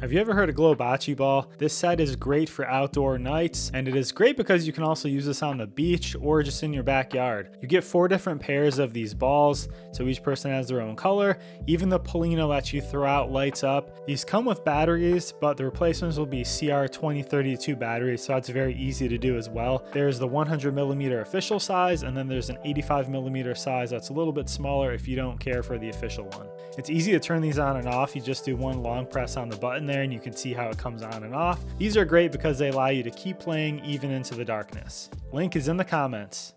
Have you ever heard of Glow Bocce Ball? This set is great for outdoor nights, and it is great because you can also use this on the beach or just in your backyard. You get four different pairs of these balls, so each person has their own color. Even the pallino that you throw out lights up. These come with batteries, but the replacements will be CR2032 batteries, so it's very easy to do as well. There's the 100 millimeter official size, and then there's an 85 millimeter size that's a little bit smaller if you don't care for the official one. It's easy to turn these on and off. You just do one long press on the button button there and you can see how it comes on and off. These are great because they allow you to keep playing even into the darkness. Link is in the comments.